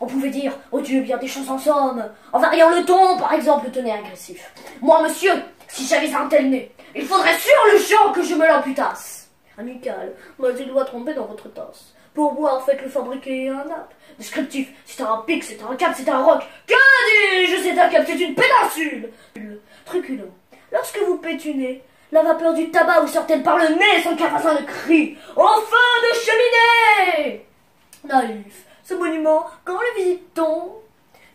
On pouvait dire, oh Dieu, bien des choses en somme. En variant le ton, par exemple, le ton est agressif. Moi, monsieur, si j'avais un tel nez, il faudrait sur le champ que je me l'amputasse. Amical, moi je dois tromper dans votre tasse. Pour boire, faites-le fabriquer un nappe. Descriptif, c'est un pic, c'est un cap, c'est un roc. Que dis-je, c'est un cap, c'est une péninsule. Truculent. Lorsque vous pétunez, la vapeur du tabac vous sort-elle par le nez sans qu'un de cri Au feu de cheminée Naïf, ce monument, comment le visite-t-on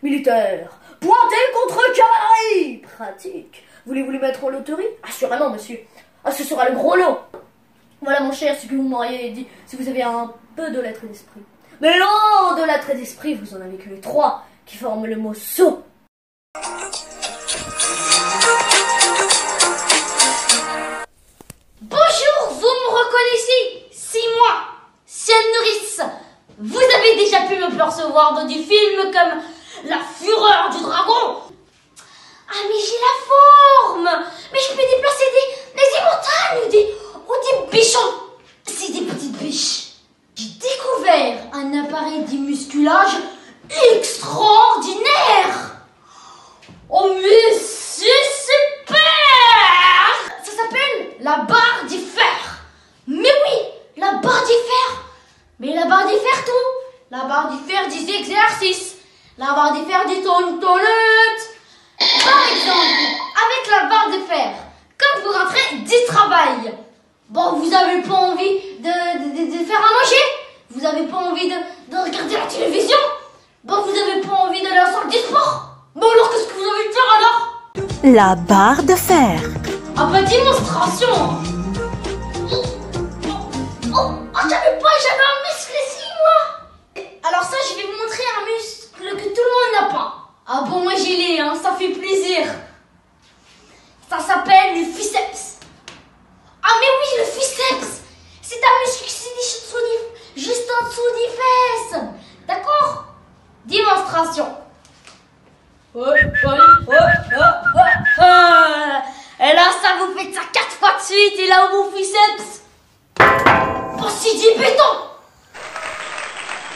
Militaire, pointez contre cavalerie Pratique. Voulez-vous les mettre en loterie? Assurément, monsieur. Ah, ce sera le gros lot Voilà, mon cher, ce que vous m'auriez dit si vous avez un peu de lettres d'esprit. Mais non, de lettres d'esprit, vous en avez que les trois qui forment le mot sot. Dans des films comme La Fureur du Dragon. Ah mais j'ai la forme Mais je peux déplacer des, des ou des, ou des bichons. C'est des petites biches. J'ai découvert un appareil de musculage extraordinaire. Oh mais c'est super Ça s'appelle la barre du fer. Mais oui, la barre du fer. Mais la barre du fer tout. La barre du fer des exercices. La barre du fer des tontonnettes. Par exemple, avec la barre de fer, quand vous rentrez du travail, bon, vous avez pas envie de, de- de faire à manger, vous avez pas envie de, de regarder la télévision, bon, vous avez pas envie d'aller à la salle du sport? Bon, alors qu'est-ce que vous avez de faire alors? La barre de fer. Ah bah démonstration Ah bon, moi j'ai les, hein, ça fait plaisir. Ça s'appelle le biceps. Ah mais oui, le biceps C'est un muscle qui se des- juste en dessous des fesses. D'accord? Démonstration. Ouais, ouais, ouais, ouais, ouais, ouais. Et là, ça vous fait ça quatre fois de suite, et là, au mon biceps. Bon, c'est du béton.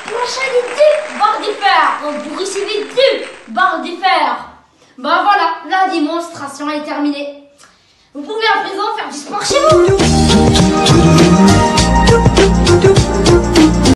Prochaine deux barres de fer. Donc, vous recevez deux barres de fer. Bah voilà, la démonstration est terminée. Vous pouvez à présent faire du sport chez vous.